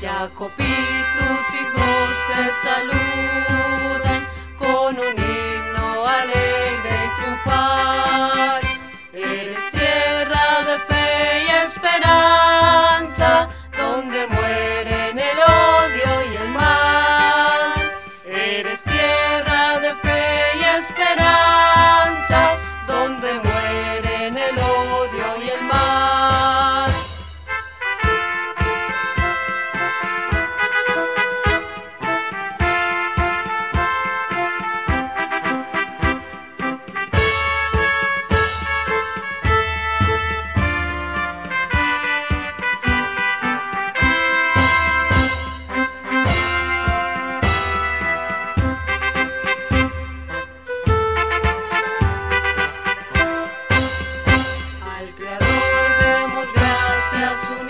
Jacopí, tus hijos te saludan con un himno alegre y triunfal. Eres tierra de fe y esperanza, donde mueren el odio y el mal. Eres tierra azul.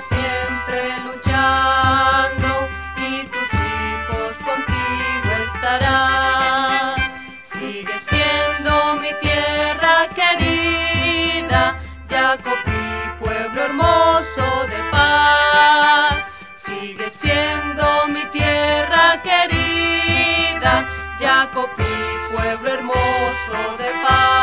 siempre luchando y tus hijos contigo estarán. Sigue siendo mi tierra querida, Jacopí, pueblo hermoso de paz. Sigue siendo mi tierra querida, Jacopí, pueblo hermoso de paz.